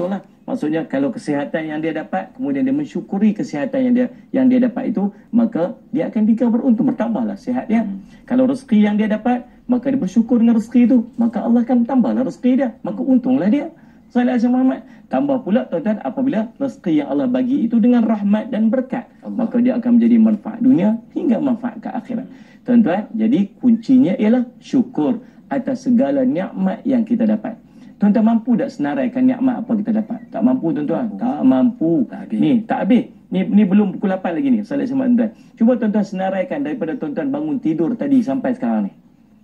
betul lah. Maksudnya kalau kesihatan yang dia dapat, kemudian dia mensyukuri kesihatan yang dia yang dia dapat itu, maka dia akan dikau beruntung, bertambahlah sihat dia. Hmm. Kalau rezeki yang dia dapat, maka dia bersyukur dengan rezeki itu, maka Allah akan tambahlah rezeki dia, maka untunglah dia. Sallallahu alaihi Muhammad. Tambah pula tuan-tuan apabila rezeki yang Allah bagi itu dengan rahmat dan berkat, Allah. maka dia akan menjadi manfaat dunia hingga manfaat ke akhirat. Tuan-tuan, jadi kuncinya ialah syukur atas segala nikmat yang kita dapat. Tuan-tuan mampu tak senaraikan nikmat apa kita dapat? Tak mampu tuan-tuan. Tak mampu. Tak habis. Ni, tak habis. Ni ni belum pukul 8 lagi ni. Salat sama tuan-tuan. Cuba tuan-tuan senaraikan daripada tuan-tuan bangun tidur tadi sampai sekarang ni.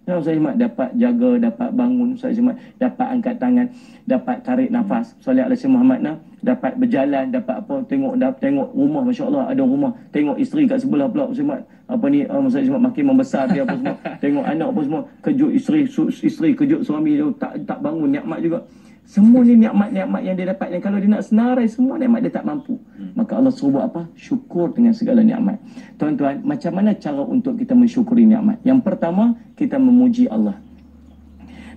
Saya Ahmad dapat jaga, dapat bangun, saya Ahmad dapat angkat tangan, dapat tarik nafas. Salih alaihi Muhammad nah, dapat berjalan, dapat apa, tengok dapat tengok rumah masya-Allah ada rumah, tengok isteri kat sebelah pula saya Ahmad. Apa ni uh, saya Ahmad makin membesar dia apa semua. tengok anak apa semua, kejut isteri, isteri kejut suami dia tak tak bangun nikmat juga. Semua ni nikmat-nikmat yang dia dapat yang kalau dia nak senarai semua nikmat dia tak mampu. Hmm. Maka Allah suruh buat apa? Syukur dengan segala nikmat. Tuan-tuan, macam mana cara untuk kita mensyukuri nikmat? Yang pertama, kita memuji Allah.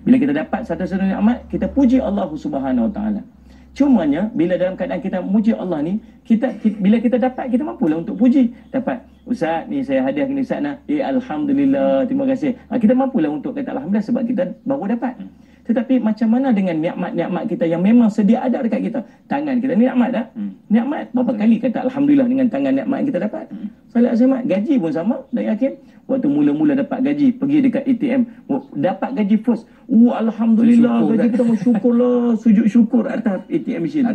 Bila kita dapat satu-satu nikmat, kita puji Allah Subhanahu Wa Taala. Cumanya bila dalam keadaan kita memuji Allah ni, kita, kita bila kita dapat kita mampulah untuk puji. Dapat Ustaz ni saya hadiah ke Ustaz nak. Eh alhamdulillah, terima kasih. Ha, kita mampulah untuk kata alhamdulillah sebab kita baru dapat. Tetapi macam mana dengan nikmat-nikmat kita yang memang sedia ada dekat kita? Tangan kita ni nikmat tak? Hmm. Nikmat. Berapa hmm. kali kata Alhamdulillah dengan tangan nikmat yang kita dapat? Hmm. Salat Azimah, gaji pun sama. Dan yakin? Waktu mula-mula dapat gaji, pergi dekat ATM. Dapat gaji first. Oh, Alhamdulillah, syukur, gaji kita mau syukurlah. Sujud syukur atas ATM machine.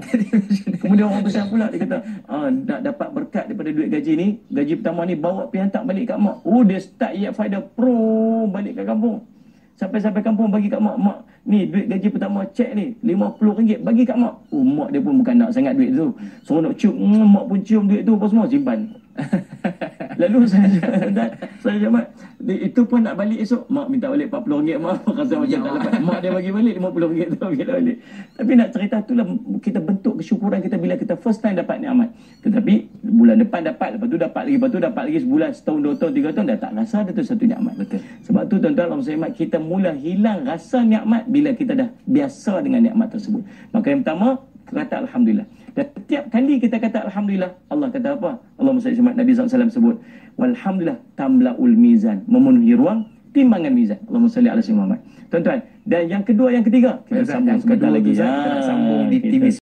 Kemudian orang besar pula, dia kata, ah, nak dapat berkat daripada duit gaji ni, gaji pertama ni bawa pergi hantar balik kat mak. Oh, dia start Faida Pro balik ke kampung. Sampai-sampai kampung bagi kat mak, mak ni duit gaji pertama cek ni RM50 bagi kat mak. Oh mak dia pun bukan nak sangat duit tu. So nak cium, mm, mak pun cium duit tu apa semua simpan. Lalu saya saya cakap itu pun nak balik esok mak minta balik RM40 mak rasa macam tak dapat mak dia bagi balik RM50 tu bagi balik tapi nak cerita tu lah kita bentuk kesyukuran kita bila kita first time dapat nikmat tetapi bulan depan dapat lepas tu dapat lagi lepas tu dapat lagi sebulan setahun dua tahun tiga tahun dah tak rasa ada tu satu nikmat betul sebab tu tuan-tuan Allah saya kita mula hilang rasa nikmat bila kita dah biasa dengan nikmat tersebut maka yang pertama kata Alhamdulillah. Dan setiap kali kita kata Alhamdulillah, Allah kata apa? Allah Muhammad Nabi SAW sebut, Walhamdulillah tamla'ul mizan. Memenuhi ruang timbangan mizan. Allah salli ala Muhammad. Tuan-tuan, dan yang kedua, yang ketiga, kita sambung sebentar lagi. Kita sambung di TV